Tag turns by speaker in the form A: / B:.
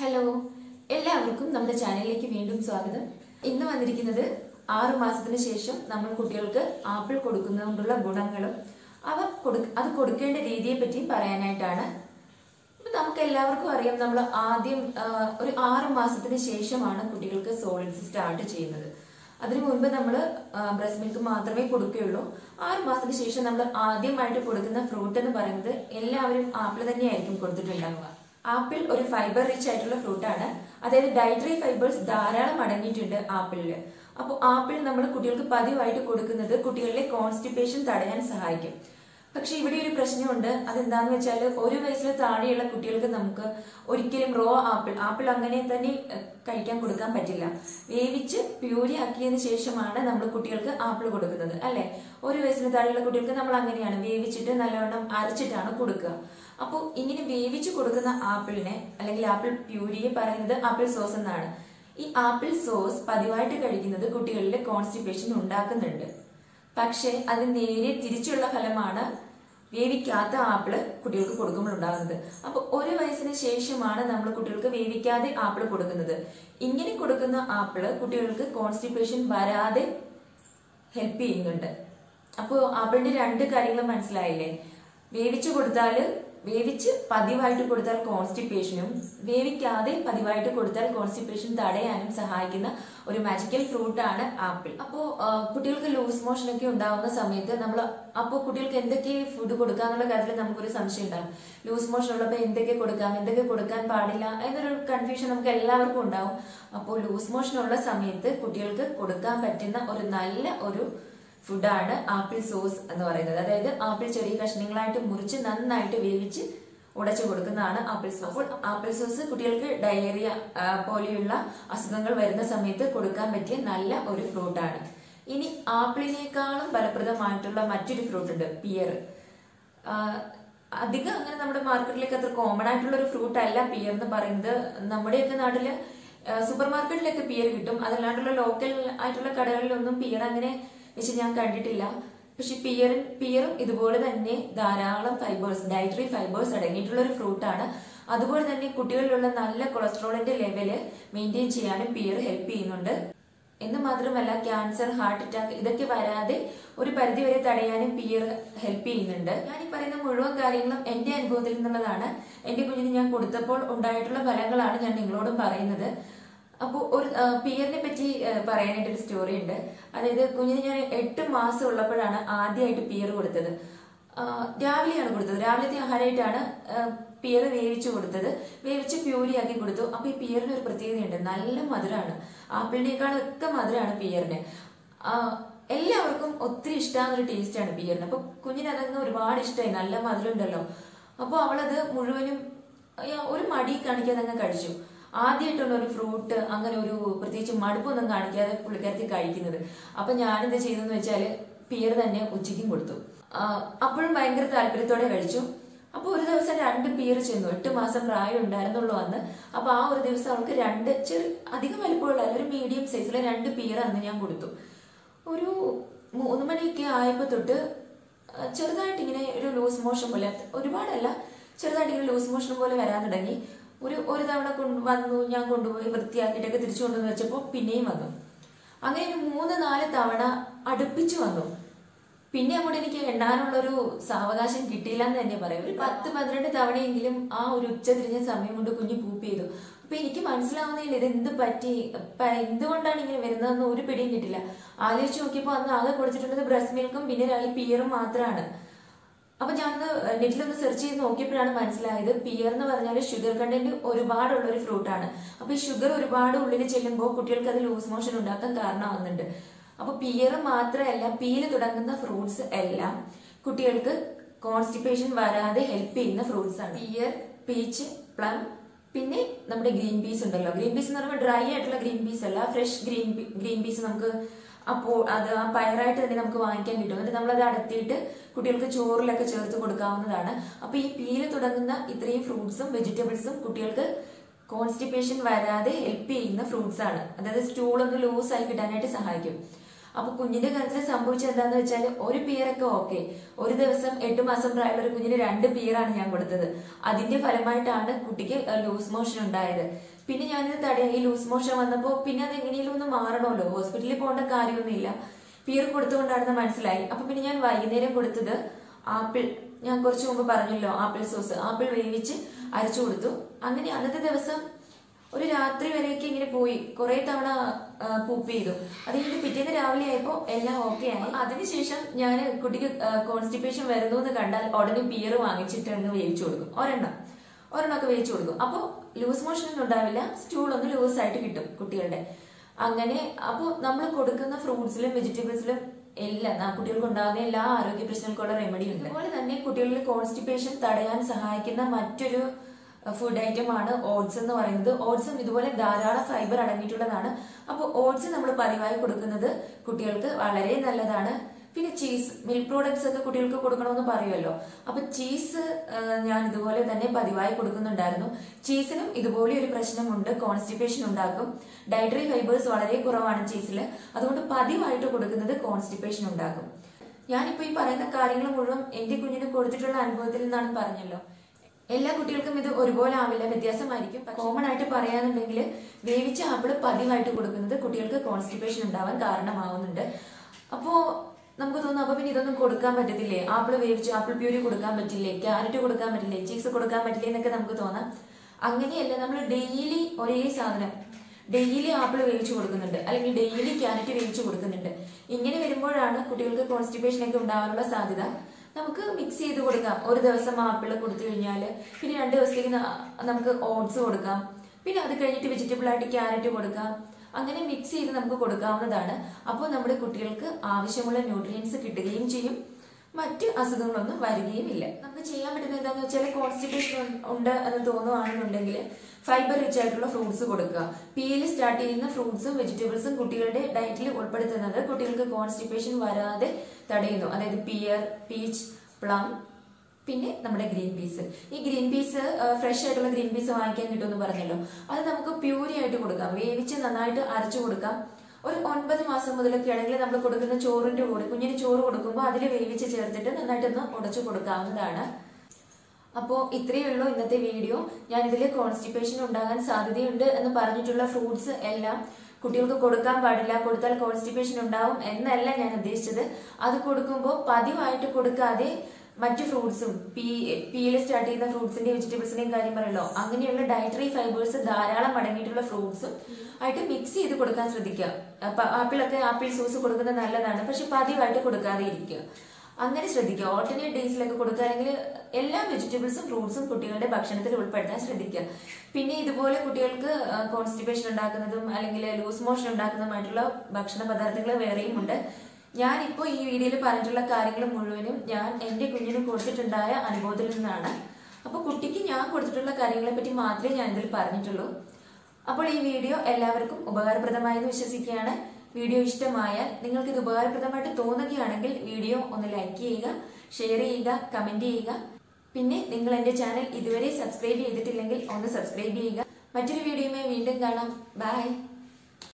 A: Hello എല്ലാവർക്കും നമ്മുടെ ചാനലിലേക്ക് വീണ്ടും സ്വാഗതം. ഇന്ന് വന്നിരിക്കുന്നത് ആറു മാസത്തിന് ശേഷം നമ്മൾ കുട്ടികൾക്ക് ആപ്പിൾ കൊടുക്കുന്നതുകൊണ്ടുള്ള ഗുണങ്ങളും അവ കൊടു അത് കൊടുക്കേണ്ട രീതിയെ പറ്റിയും പറയാനായിട്ടാണ്. ഇപ്പൊ നമുക്ക് എല്ലാവർക്കും അറിയാം നമ്മൾ ആദ്യം ഒരു ആറു മാസത്തിന് ശേഷമാണ് കുട്ടികൾക്ക് സോളിഡ്സ് സ്റ്റാർട്ട് ചെയ്യുന്നത്. അതിനു മുൻപ് നമ്മൾ ബ്രസ്റ്റ് മിൽക്ക് മാത്രമേ കൊടുക്കുകയുള്ളൂ. ആറു മാസത്തിന് ശേഷം നമ്മൾ ആദ്യമായിട്ട് കൊടുക്കുന്ന ഫ്രൂട്ട് എന്ന് പറയുന്നത് എല്ലാവരും ആപ്പിൾ തന്നെയായിരിക്കും കൊടുത്തിട്ടുണ്ടാവുക. ആപ്പിൾ ഒരു ഫൈബർ റിച്ച് ആയിട്ടുള്ള ആണ്. അതായത് ഡയറ്ററി ഫൈബേഴ്സ് ധാരാളം അടങ്ങിയിട്ടുണ്ട് ആപ്പിളിൽ അപ്പോൾ ആപ്പിൾ നമ്മൾ കുട്ടികൾക്ക് പതിവായിട്ട് കൊടുക്കുന്നത് കുട്ടികളിലെ കോൺസ്റ്റിപ്പേഷൻ തടയാൻ സഹായിക്കും. പക്ഷെ ഇവിടെ ഒരു പ്രശ്നമുണ്ട്. അതെന്താന്ന് വെച്ചാൽ ഒരു വയസ്സിൽ താഴെയുള്ള കുട്ടികൾക്ക് നമുക്ക് ഒരിക്കലും റോ ആപ്പിൾ ആപ്പിൾ അങ്ങനെ തന്നെ കഴിക്കാൻ കൊടുക്കാൻ പറ്റില്ല. വേവിച്ച് പ്യൂരി ആക്കിയതിന് ശേഷമാണ് നമ്മൾ കുട്ടികൾക്ക് ആപ്പിൾ കൊടുക്കുന്നത് അല്ലെ? ഒരു വയസ്സിന് താഴെയുള്ള കുട്ടികൾക്ക് നമ്മൾ അങ്ങനെയാണ്. വേവിച്ചിട്ട് നല്ലവണ്ണം അരച്ചിട്ടാണ് കൊടുക്കുക. അപ്പോൾ ഇങ്ങനെ വേവിച്ച് കൊടുക്കുന്ന ആപ്പിളിനെ അല്ലെങ്കിൽ ആപ്പിൾ പ്യൂരിയെ പറയുന്നത് ആപ്പിൾ സോസ് എന്നാണ്. ഈ ആപ്പിൾ സോസ് പതിവായിട്ട് കഴിക്കുന്നത് കുട്ടികളിൽ കോൺസ്റ്റിപ്പേഷൻ ഉണ്ടാക്കുന്നുണ്ട്. പക്ഷേ അത് നേരെ തിരിച്ചുള്ള ഫലമാണ് വേവിക്കാത്ത ആപ്പിൾ കുട്ടികൾക്ക് കൊടുക്കുമ്പോൾ ഉണ്ടാകുന്നത്. അപ്പൊ ഒരു വയസ്സിന് ശേഷമാണ് നമ്മൾ കുട്ടികൾക്ക് വേവിക്കാതെ ആപ്പിൾ കൊടുക്കുന്നത്. ഇങ്ങനെ കൊടുക്കുന്ന ആപ്പിൾ കുട്ടികൾക്ക് കോൺസ്റ്റിപ്പേഷൻ വരാതെ ഹെൽപ്പ് ചെയ്യുന്നുണ്ട്. അപ്പോൾ ആപ്പിളിന്റെ രണ്ട് കാര്യങ്ങൾ മനസ്സിലായില്ലേ? വേവിച്ചു കൊടുത്താൽ വേവിച്ച് പതിവായിട്ട് കൊടുത്താൽ കോൺസ്റ്റിപ്പേഷനും വേവിക്കാതെ പതിവായിട്ട് കൊടുത്താൽ കോൺസ്റ്റിപ്പേഷൻ തടയാനും സഹായിക്കുന്ന ഒരു മാജിക്കൽ ഫ്രൂട്ട് ആണ് ആപ്പിൾ. അപ്പോൾ കുട്ടികൾക്ക് ലൂസ് മോഷൻ ഒക്കെ ഉണ്ടാവുന്ന സമയത്ത് നമ്മൾ അപ്പോൾ കുട്ടികൾക്ക് എന്തൊക്കെ ഫുഡ് കൊടുക്കാന്നുള്ള കാര്യത്തിൽ നമുക്കൊരു സംശയം ഉണ്ടാകും ലൂസ് മോഷൻ ഉള്ളപ്പോൾ എന്തൊക്കെ കൊടുക്കാം എന്തൊക്കെ കൊടുക്കാൻ പാടില്ല എന്നൊരു കൺഫ്യൂഷൻ നമുക്ക് എല്ലാവർക്കും ഉണ്ടാവും. അപ്പോൾ ലൂസ് മോഷൻ ഉള്ള സമയത്ത് കുട്ടികൾക്ക് കൊടുക്കാൻ പറ്റുന്ന ഒരു നല്ല ഒരു ഫുഡാണ് ആപ്പിൾ സോസ് എന്ന് പറയുന്നത്. അതായത് ആപ്പിൾ ചെറിയ കഷ്ണങ്ങളായിട്ട് മുറിച്ച് നന്നായിട്ട് വേവിച്ച് ഉടച്ചു കൊടുക്കുന്നതാണ് ആപ്പിൾ സോസ് അപ്പോൾ ആപ്പിൾ സോസ് കുട്ടികൾക്ക് ഡയറിയ പോലെയുള്ള അസുഖങ്ങൾ വരുന്ന സമയത്ത് കൊടുക്കാൻ പറ്റിയ നല്ല ഒരു ഫ്രൂട്ടാണ് ഇനി ആപ്പിളിനേക്കാളും ഫലപ്രദമായിട്ടുള്ള മറ്റൊരു ഫ്രൂട്ട് ഉണ്ട് പിയർ അധികം അങ്ങനെ നമ്മുടെ മാർക്കറ്റിലേക്ക് അത്ര കോമൺ ആയിട്ടുള്ള ഒരു ഫ്രൂട്ട് അല്ല പിയർ എന്ന് പറയുന്നത്. നമ്മുടെയൊക്കെ നാട്ടിൽ സൂപ്പർ മാർക്കറ്റിലൊക്കെ പിയർ കിട്ടും. അതല്ലാണ്ടുള്ള ലോക്കൽ ആയിട്ടുള്ള കടകളിലൊന്നും പിയർ അങ്ങനെ വെച്ച് ഞാൻ കണ്ടിട്ടില്ല. പക്ഷെ പിയർ പിയറും ഇതുപോലെ തന്നെ ധാരാളം ഫൈബേഴ്സ് ഡയറ്ററി ഫൈബേഴ്സ് അടങ്ങിയിട്ടുള്ള ഒരു ഫ്രൂട്ടാണ് അതുപോലെ തന്നെ കുട്ടികളിലുള്ള നല്ല കൊളസ്ട്രോളിന്റെ ലെവൽ മെയിന്റെയിൻ ചെയ്യാനും പിയർ ഹെൽപ്പ് ചെയ്യുന്നുണ്ട്. എന്ന് മാത്രമല്ല ക്യാൻസർ ഹാർട്ട് അറ്റാക്ക് ഇതൊക്കെ വരാതെ ഒരു പരിധി വരെ തടയാനും പിയർ ഹെൽപ്പ് ചെയ്യുന്നുണ്ട്. ഞാൻ ഈ പറയുന്ന മുഴുവൻ കാര്യങ്ങളും എന്റെ അനുഭവത്തിൽ നിന്നുള്ളതാണ്. എന്റെ കുഞ്ഞിന് ഞാൻ കൊടുത്തപ്പോൾ ഉണ്ടായിട്ടുള്ള ഫലങ്ങളാണ് ഞാൻ നിങ്ങളോടും പറയുന്നത്. അപ്പോൾ ഒരു പിയറിനെ പറ്റി പറയാനായിട്ട് ഒരു സ്റ്റോറി ഉണ്ട്. അതായത് കുഞ്ഞിന് ഞാൻ എട്ട് മാസം ഉള്ളപ്പോഴാണ് ആദ്യമായിട്ട് പിയർ കൊടുത്തത്. രാവിലെയാണ് കൊടുത്തത്. രാവിലത്തെ ആഹാരമായിട്ടാണ് പിയർ വേവിച്ച് കൊടുത്തത്. വേവിച്ച് പ്യൂരിയാക്കി കൊടുത്തു. അപ്പോൾ ഈ പിയറിന് ഒരു പ്രത്യേകതയുണ്ട്. നല്ല മധുരമാണ് ആപ്പിളിനേക്കാളൊക്കെ മധുരമാണ് പിയറിന് എല്ലാവർക്കും ഒത്തിരി ഇഷ്ടമാകുന്ന ഒരു ടേസ്റ്റാണ് പിയറിന് അപ്പോൾ കുഞ്ഞിന് അതങ്ങ് ഒരുപാട് ഇഷ്ടമായി നല്ല മധുരം ഉണ്ടല്ലോ അപ്പൊ അവളത് മുഴുവനും ഒരു മടി കാണിക്കാതെ അങ്ങ് കഴിച്ചു. ആദ്യമായിട്ടാണ് ഒരു ഫ്രൂട്ട് അങ്ങനെ ഒരു പ്രത്യേകിച്ച് മടുപ്പൊന്നും കാണിക്കാതെ പുള്ളിക്കാരത്തി കഴിക്കുന്നത്. അപ്പൊ ഞാനെന്ത് ചെയ്തെന്ന് വെച്ചാൽ പിയർ തന്നെ ഉച്ചയ്ക്കും കൊടുത്തു. അപ്പോഴും ഭയങ്കര താല്പര്യത്തോടെ കഴിച്ചു. അപ്പൊ ഒരു ദിവസം രണ്ട് പിയർ ചെന്നു. എട്ട് മാസം പ്രായം ഉണ്ടായിരുന്നുള്ളൂ അന്ന്. അപ്പൊ ആ ഒരു ദിവസം അവൾക്ക് രണ്ട് ചെറു അധികം വലിപ്പമുള്ള ഒരു മീഡിയം സൈസിലെ രണ്ട് പിയർ അന്ന് ഞാൻ കൊടുത്തു. ഒരു മൂന്ന് മണിയൊക്കെ ആയപ്പോ തൊട്ട് ചെറുതായിട്ട് ഇങ്ങനെ ഒരു ലൂസ് മോഷൻ പോലെ ഒരുപാടല്ല ചെറുതായിട്ട് ഇങ്ങനെ ലൂസ് മോഷൻ പോലെ വരാൻ തുടങ്ങി. ഒരു ഒരു തവണ കൊണ്ട് വന്നു ഞാൻ കൊണ്ടുപോയി വൃത്തിയാക്കിയിട്ടൊക്കെ തിരിച്ചു കൊണ്ടുവന്ന് വെച്ചപ്പോൾ പിന്നെയും വന്നു. അങ്ങനെ ഒരു മൂന്ന് നാല് തവണ അടുപ്പിച്ചു വന്നു. പിന്നെ അങ്ങോട്ട് എനിക്ക് എണ്ണാനുള്ള ഒരു സാവകാശം കിട്ടിയില്ല എന്ന് തന്നെ പറയാം. ഒരു പത്ത് പന്ത്രണ്ട് തവണയെങ്കിലും ആ ഒരു ഉച്ച തിരിഞ്ഞ സമയം കൊണ്ട് കുഞ്ഞ് പൂപ്പ് ചെയ്തു. അപ്പൊ എനിക്ക് മനസ്സിലാവുന്നില്ല ഇത് എന്ത് പറ്റി? എന്തുകൊണ്ടാണ് ഇങ്ങനെ വരുന്നതെന്ന് ഒരു പിടിയും കിട്ടില്ല ആലോചിച്ച് നോക്കിയപ്പോൾ അന്ന് ആകെ കുടിച്ചിട്ടുള്ളത് ബ്രസ്റ്റ് മിൽക്കും പിന്നെ ഈ പിയറും മാത്രമാണ് അപ്പൊ ഞാനത് നെറ്റിലൊന്ന് സെർച്ച് ചെയ്ത് നോക്കിയപ്പോഴാണ് മനസ്സിലായത് പിയർ എന്ന് പറഞ്ഞാൽ ഷുഗർ കണ്ടന്റ് ഒരുപാടുള്ള ഒരു ഫ്രൂട്ട് ആണ്. അപ്പൊ ഈ ഷുഗർ ഒരുപാട് ഉള്ളിൽ ചെല്ലുമ്പോൾ കുട്ടികൾക്ക് അത് ലൂസ് മോഷൻ ഉണ്ടാക്കാൻ കാരണമാകുന്നുണ്ട്. അപ്പൊ പിയർ മാത്രമല്ല പീൽ തുടങ്ങുന്ന ഫ്രൂട്ട്സ് എല്ലാം കുട്ടികൾക്ക് കോൺസ്റ്റിപ്പേഷൻ വരാതെ ഹെൽപ്പ് ചെയ്യുന്ന ഫ്രൂട്ട്സ് ആണ്. പിയർ പീച്ച് പ്ലം പിന്നെ നമ്മുടെ ഗ്രീൻ പീസ് ഉണ്ടല്ലോ. ഗ്രീൻ പീസ് എന്ന് പറയുമ്പോൾ ഡ്രൈ ആയിട്ടുള്ള ഗ്രീൻ പീസ് അല്ല ഫ്രഷ് ഗ്രീൻ ഗ്രീൻ പീസ് നമുക്ക് അപ്പോൾ അത് ആ പയറായിട്ട് തന്നെ നമുക്ക് വാങ്ങിക്കാൻ കിട്ടും. എന്നിട്ട് നമ്മളത് അടത്തിയിട്ട് കുട്ടികൾക്ക് ചോറിലൊക്കെ ചേർത്ത് കൊടുക്കാവുന്നതാണ്. അപ്പോൾ ഈ പീൽ തുടങ്ങുന്ന ഇത്രയും ഫ്രൂട്ട്സും വെജിറ്റബിൾസും കുട്ടികൾക്ക് കോൺസ്റ്റിപ്പേഷൻ വരാതെ ഹെൽപ്പ് ചെയ്യുന്ന ഫ്രൂട്ട്സ് ആണ് അതായത് സ്റ്റൂൾ ഒന്ന് ലൂസ് ആയി കിട്ടാനായിട്ട് സഹായിക്കും. അപ്പൊ കുഞ്ഞിന്റെ കാര്യത്തിൽ സംഭവിച്ചത് എന്താന്ന് വെച്ചാൽ ഒരു പിയറൊക്കെ ഓക്കെ. ഒരു ദിവസം എട്ട് മാസം പ്രായമുള്ള ഒരു കുഞ്ഞിന് രണ്ട് പിയറാണ് ഞാൻ കൊടുത്തത്. അതിന്റെ ഫലമായിട്ടാണ് കുട്ടിക്ക് ലൂസ് മോഷൻ ഉണ്ടായത്. പിന്നെ ഞാനിത് തടയാ. ഈ ലൂസ് മോഷൻ വന്നപ്പോൾ പിന്നെ അത് എങ്ങനെയും ഒന്ന് മാറണമല്ലോ? ഹോസ്പിറ്റലിൽ പോകേണ്ട കാര്യമൊന്നുമില്ല. പിയർ കൊടുത്തുകൊണ്ടാണെന്ന് മനസ്സിലായി. അപ്പൊ പിന്നെ ഞാൻ വൈകുന്നേരം കൊടുത്തത് ആപ്പിൾ. ഞാൻ കുറച്ചു മുമ്പ് പറഞ്ഞല്ലോ ആപ്പിൾ സോസ്. ആപ്പിൾ വേവിച്ച് അരച്ചു കൊടുത്തു. അങ്ങനെ അന്നത്തെ ദിവസം ഒരു രാത്രി വരെയൊക്കെ ഇങ്ങനെ പോയി. കുറെ തവണ പൂപ്പ് ചെയ്തു. അത് കഴിഞ്ഞിട്ട് പിറ്റേന്ന് രാവിലെ ആയപ്പോ എല്ലാം ഓക്കെ ആയി. അതിനുശേഷം ഞാൻ കുട്ടിക്ക് കോൺസ്റ്റിപ്പേഷൻ വരുന്നു എന്ന് കണ്ടാൽ ഉടനെ പിയർ വാങ്ങിച്ചിട്ട് അങ്ങ് വേവിച്ചു കൊടുക്കും. ഒരെണ്ണം. ഒരെണ്ണമൊക്കെ വേവിച്ചു കൊടുക്കും. അപ്പോൾ ലൂസ് മോഷൻ ഒന്നും ഉണ്ടാവില്ല. സ്റ്റൂൾ ഒന്ന് ലൂസ് ആയിട്ട് കിട്ടും കുട്ടികളുടെ. അങ്ങനെ അപ്പോൾ നമ്മൾ കൊടുക്കുന്ന ഫ്രൂട്ട്സിലും വെജിറ്റബിൾസിലും എല്ലാം ആ കുട്ടികൾക്ക് ഉണ്ടാകുന്ന എല്ലാ ആരോഗ്യ പ്രശ്നങ്ങൾക്കുള്ള റെമഡി ഉണ്ട്. അതുപോലെ തന്നെ കുട്ടികളിൽ കോൺസ്റ്റിപ്പേഷൻ തടയാൻ സഹായിക്കുന്ന മറ്റൊരു ഫുഡ് ഐറ്റം ആണ് ഓട്സ് എന്ന് പറയുന്നത്. ഓട്സും ഇതുപോലെ ധാരാളം ഫൈബർ അടങ്ങിയിട്ടുള്ളതാണ്. അപ്പോൾ ഓട്സ് നമ്മൾ പതിവായി കൊടുക്കുന്നത് കുട്ടികൾക്ക് വളരെ നല്ലതാണ്. പിന്നെ ചീസ് മിൽക്ക് പ്രോഡക്ട്സ് ഒക്കെ കുട്ടികൾക്ക് കൊടുക്കണമെന്ന് പറയുമല്ലോ. അപ്പൊ ചീസ് ഞാൻ ഇതുപോലെ തന്നെ പതിവായി കൊടുക്കുന്നുണ്ടായിരുന്നു. ചീസിനും ഇതുപോലെ ഒരു പ്രശ്നമുണ്ട്. കോൺസ്റ്റിപ്പേഷൻ ഉണ്ടാക്കും. ഡയറ്ററി ഫൈബേഴ്സ് വളരെ കുറവാണ് ചീസിൽ അതുകൊണ്ട് പതിവായിട്ട് കൊടുക്കുന്നത് കോൺസ്റ്റിപ്പേഷൻ ഉണ്ടാക്കും. ഞാനിപ്പോ ഈ പറയുന്ന കാര്യങ്ങൾ മുഴുവൻ എന്റെ കുഞ്ഞിന് കൊടുത്തിട്ടുള്ള അനുഭവത്തിൽ നിന്നാണ് പറഞ്ഞല്ലോ. എല്ലാ കുട്ടികൾക്കും ഇത് ഒരുപോലെ ആവില്ല വ്യത്യാസമായിരിക്കും. കോമൺ ആയിട്ട് പറയാനുണ്ടെങ്കിൽ വേവിച്ച ആപ്പിൾ പതിവായിട്ട് കൊടുക്കുന്നത് കുട്ടികൾക്ക് കോൺസ്റ്റിപ്പേഷൻ ഉണ്ടാവാൻ കാരണമാവുന്നുണ്ട്. അപ്പോ നമുക്ക് തോന്നും അപ്പൊ പിന്നെ ഇതൊന്നും കൊടുക്കാൻ പറ്റത്തില്ലേ? ആപ്പിൾ വേവിച്ച് ആപ്പിൾ പ്യൂരി കൊടുക്കാൻ പറ്റില്ലേ? ക്യാരറ്റ് കൊടുക്കാൻ പറ്റില്ലേ? ചീസ് കൊടുക്കാൻ പറ്റില്ലേ എന്നൊക്കെ നമുക്ക് തോന്നാം. അങ്ങനെയല്ല നമ്മൾ ഡെയിലി ഒരേ സാധനം ഡെയിലി ആപ്പിൾ വേവിച്ച് കൊടുക്കുന്നുണ്ട്. അല്ലെങ്കിൽ ഡെയിലി ക്യാരറ്റ് വേവിച്ച് കൊടുക്കുന്നുണ്ട്. ഇങ്ങനെ വരുമ്പോഴാണ് കുട്ടികൾക്ക് കോൺസ്റ്റിപ്പേഷൻ ഒക്കെ ഉണ്ടാവാനുള്ള സാധ്യത. നമുക്ക് മിക്സ് ചെയ്ത് കൊടുക്കാം. ഒരു ദിവസം ആപ്പിൾ കൊടുത്തു കഴിഞ്ഞാൽ പിന്നെ രണ്ട് ദിവസത്തേക്ക് നമുക്ക് ഓട്സ് കൊടുക്കാം. പിന്നെ അത് കഴിഞ്ഞിട്ട് വെജിറ്റബിൾ ആയിട്ട് ക്യാരറ്റ് കൊടുക്കാം. അങ്ങനെ മിക്സ് ചെയ്ത് നമുക്ക് കൊടുക്കാവുന്നതാണ്. അപ്പോൾ നമ്മുടെ കുട്ടികൾക്ക് ആവശ്യമുള്ള ന്യൂട്രിയൻസ് കിട്ടുകയും ചെയ്യും. മറ്റ് അസുഖങ്ങളൊന്നും വരികയും ഇല്ല. നമുക്ക് ചെയ്യാൻ പറ്റുന്ന എന്താണെന്ന് വെച്ചാൽ കോൺസ്റ്റിപ്പേഷൻ ഉണ്ട് എന്ന് തോന്നുവാണെന്നുണ്ടെങ്കിൽ ഫൈബർ റിച്ച് ആയിട്ടുള്ള ഫ്രൂട്ട്സ് കൊടുക്കുക. പീൽ സ്റ്റാർട്ട് ചെയ്യുന്ന ഫ്രൂട്ട്സും വെജിറ്റബിൾസും കുട്ടികളുടെ ഡയറ്റിൽ ഉൾപ്പെടുത്തുന്നത് കുട്ടികൾക്ക് കോൺസ്റ്റിപ്പേഷൻ വരാതെ തടയുന്നു. അതായത് പിയർ പീച്ച് പ്ലം പിന്നെ നമ്മുടെ ഗ്രീൻ പീസ്. ഈ ഗ്രീൻ പീസ് ഫ്രഷ് ആയിട്ടുള്ള ഗ്രീൻ പീസ് വാങ്ങിക്കാൻ കിട്ടുമെന്ന് പറഞ്ഞല്ലോ. അത് നമുക്ക് പ്യൂരി ആയിട്ട് കൊടുക്കാം. വേവിച്ച് നന്നായിട്ട് അരച്ചു കൊടുക്കാം. ഒരു ഒൻപത് മാസം മുതലൊക്കെ ആണെങ്കിൽ നമ്മൾ കൊടുക്കുന്ന ചോറിന്റെ കൂടെ കുഞ്ഞിന് ചോറ് കൊടുക്കുമ്പോൾ അതിൽ വേവിച്ച് ചേർത്തിട്ട് നന്നായിട്ടൊന്ന് ഉടച്ചു കൊടുക്കാവുന്നതാണ്. അപ്പോൾ ഇത്രയേ ഉള്ളൂ ഇന്നത്തെ വീഡിയോ. ഞാൻ ഇതിൽ കോൺസ്റ്റിപ്പേഷൻ ഉണ്ടാകാൻ സാധ്യതയുണ്ട് എന്ന് പറഞ്ഞിട്ടുള്ള ഫ്രൂട്ട്സ് എല്ലാം കുട്ടികൾക്ക് കൊടുക്കാൻ പാടില്ല. കൊടുത്താൽ കോൺസ്റ്റിപ്പേഷൻ ഉണ്ടാവും എന്നല്ല ഞാൻ ഉദ്ദേശിച്ചത്. അത് കൊടുക്കുമ്പോൾ പതിവായിട്ട് കൊടുക്കാതെ മറ്റു ഫ്രൂട്ട്സും പീ പീയിൽ സ്റ്റാർട്ട് ചെയ്യുന്ന ഫ്രൂട്ട്സിന്റെയും വെജിറ്റബിൾസിന്റെയും കാര്യം പറയല്ലോ. അങ്ങനെയുള്ള ഡയറ്ററി ഫൈബേഴ്സ് ധാരാളം അടങ്ങിയിട്ടുള്ള ഫ്രൂട്ട്സും ആയിട്ട് മിക്സ് ചെയ്ത് കൊടുക്കാൻ ശ്രദ്ധിക്കുക. ആപ്പിളൊക്കെ ആപ്പിൾ സോസ് കൊടുക്കുന്നത് നല്ലതാണ്. പക്ഷെ പതിവായിട്ട് കൊടുക്കാതെ ഇരിക്കുക. അങ്ങനെ ശ്രദ്ധിക്കുക. ഓൾട്ടർനേറ്റ് ഡേയ്സിലൊക്കെ കൊടുക്കുക അല്ലെങ്കിൽ എല്ലാ വെജിറ്റബിൾസും ഫ്രൂട്ട്സും കുട്ടികളുടെ ഭക്ഷണത്തിൽ ഉൾപ്പെടുത്താൻ ശ്രദ്ധിക്കുക. പിന്നെ ഇതുപോലെ കുട്ടികൾക്ക് കോൺസ്റ്റിപ്പേഷൻ ഉണ്ടാക്കുന്നതും അല്ലെങ്കിൽ ലൂസ് മോഷൻ ഉണ്ടാക്കുന്നതുമായിട്ടുള്ള ഭക്ഷണ പദാർത്ഥങ്ങൾ വേറെയും ഉണ്ട്. ഞാനിപ്പോൾ ഈ വീഡിയോയിൽ പറഞ്ഞിട്ടുള്ള കാര്യങ്ങൾ മുഴുവനും ഞാൻ എന്റെ കുഞ്ഞിന് കൊടുത്തിട്ടുണ്ടായ അനുഭവത്തിൽ നിന്നാണ്. അപ്പോൾ കുട്ടിക്ക് ഞാൻ കൊടുത്തിട്ടുള്ള കാര്യങ്ങളെ പറ്റി മാത്രമേ ഞാൻ ഇതിൽ പറഞ്ഞിട്ടുള്ളൂ. അപ്പോൾ ഈ വീഡിയോ എല്ലാവർക്കും ഉപകാരപ്രദമായെന്ന് വിശ്വസിക്കുകയാണ്. വീഡിയോ ഇഷ്ടമായാൽ നിങ്ങൾക്ക് ഇത് ഉപകാരപ്രദമായിട്ട് തോന്നുകയാണെങ്കിൽ വീഡിയോ ഒന്ന് ലൈക്ക് ചെയ്യുക ഷെയർ ചെയ്യുക കമന്റ് ചെയ്യുക. പിന്നെ നിങ്ങൾ എന്റെ ചാനൽ ഇതുവരെ സബ്സ്ക്രൈബ് ചെയ്തിട്ടില്ലെങ്കിൽ ഒന്ന് സബ്സ്ക്രൈബ് ചെയ്യുക. മറ്റൊരു വീഡിയോയുമായി വീണ്ടും കാണാം. ബൈ.